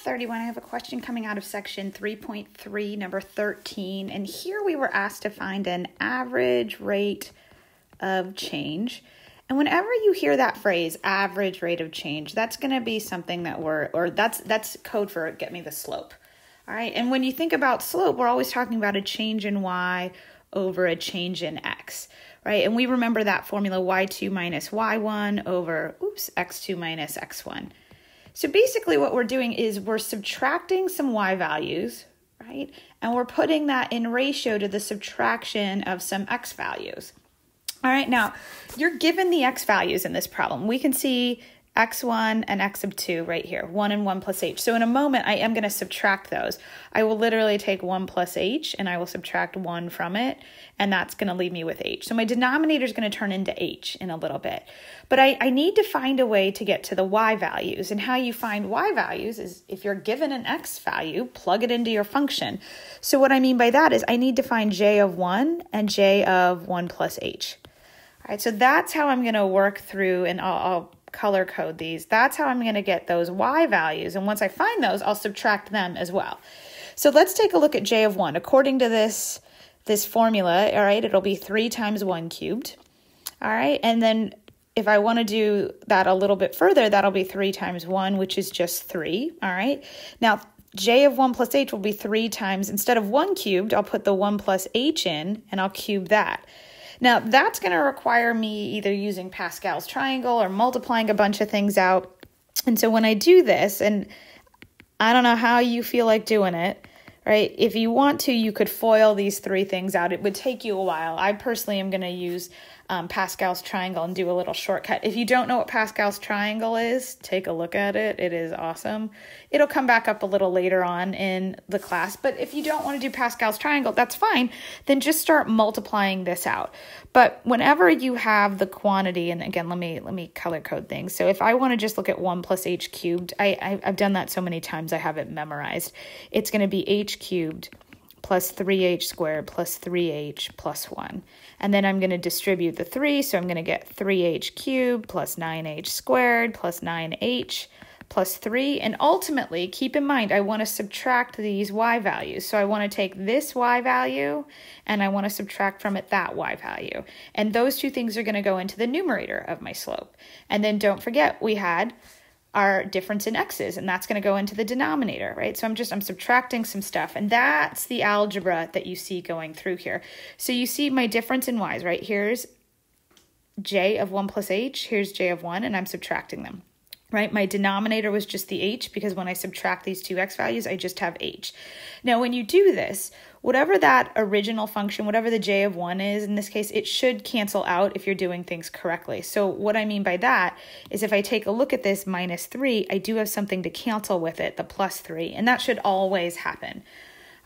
31, I have a question coming out of section 3.3, number 13. And here we were asked to find an average rate of change. And whenever you hear that phrase, average rate of change, that's going to be something that we're, or that's that's code for get me the slope. All right. And when you think about slope, we're always talking about a change in y over a change in x, right? And we remember that formula y2 minus y1 over, oops, x2 minus x1. So basically what we're doing is we're subtracting some y values, right? And we're putting that in ratio to the subtraction of some x values. All right, now you're given the x values in this problem. We can see x1 and x of 2 right here, 1 and 1 plus h. So in a moment, I am going to subtract those. I will literally take 1 plus h and I will subtract 1 from it, and that's going to leave me with h. So my denominator is going to turn into h in a little bit. But I, I need to find a way to get to the y values, and how you find y values is if you're given an x value, plug it into your function. So what I mean by that is I need to find j of 1 and j of 1 plus h. All right, so that's how I'm going to work through, and I'll, I'll color code these. That's how I'm going to get those y values. And once I find those, I'll subtract them as well. So let's take a look at j of 1. According to this, this formula, all right, it'll be 3 times 1 cubed. All right, and then if I want to do that a little bit further, that'll be 3 times 1, which is just 3. All right, now j of 1 plus h will be 3 times, instead of 1 cubed, I'll put the 1 plus h in, and I'll cube that. Now, that's going to require me either using Pascal's triangle or multiplying a bunch of things out. And so when I do this, and I don't know how you feel like doing it, right? If you want to, you could FOIL these three things out. It would take you a while. I personally am going to use um, Pascal's triangle and do a little shortcut. If you don't know what Pascal's triangle is, take a look at it. It is awesome. It'll come back up a little later on in the class, but if you don't want to do Pascal's triangle, that's fine. Then just start multiplying this out. But whenever you have the quantity, and again, let me let me color code things. So if I want to just look at 1 plus h cubed, I, I, I've done that so many times I have it memorized. It's going to be h cubed plus 3h squared plus 3h plus 1. And then I'm going to distribute the 3, so I'm going to get 3h cubed plus 9h squared plus 9h plus 3. And ultimately, keep in mind, I want to subtract these y values. So I want to take this y value and I want to subtract from it that y value. And those two things are going to go into the numerator of my slope. And then don't forget, we had our difference in x's and that's going to go into the denominator right? So i'm just i'm subtracting some stuff and that's the algebra that you see going through here. So you see my difference in y's right? Here's j of 1 plus h here's j of 1 and i'm subtracting them right? My denominator was just the h because when I subtract these two x values, I just have h. Now, when you do this, whatever that original function, whatever the j of 1 is, in this case, it should cancel out if you're doing things correctly. So what I mean by that is if I take a look at this minus 3, I do have something to cancel with it, the plus 3, and that should always happen.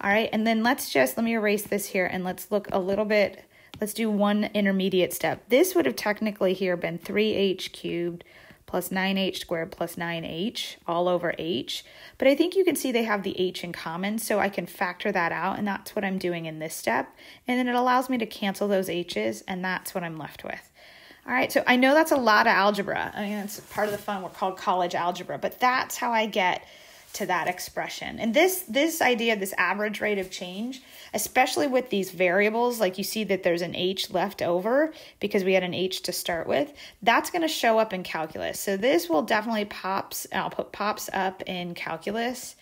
All right, and then let's just, let me erase this here, and let's look a little bit, let's do one intermediate step. This would have technically here been 3h cubed plus 9h squared plus 9h all over h. But I think you can see they have the h in common, so I can factor that out, and that's what I'm doing in this step. And then it allows me to cancel those h's, and that's what I'm left with. All right, so I know that's a lot of algebra. I mean, it's part of the fun. We're called college algebra, but that's how I get to that expression. And this this idea, of this average rate of change, especially with these variables, like you see that there's an h left over because we had an h to start with, that's going to show up in calculus. So this will definitely pops, uh, I'll put pops up in calculus.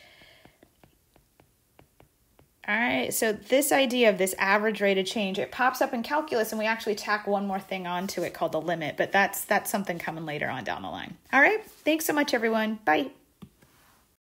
All right, so this idea of this average rate of change, it pops up in calculus and we actually tack one more thing onto it called the limit, but that's that's something coming later on down the line. All right, thanks so much everyone. Bye.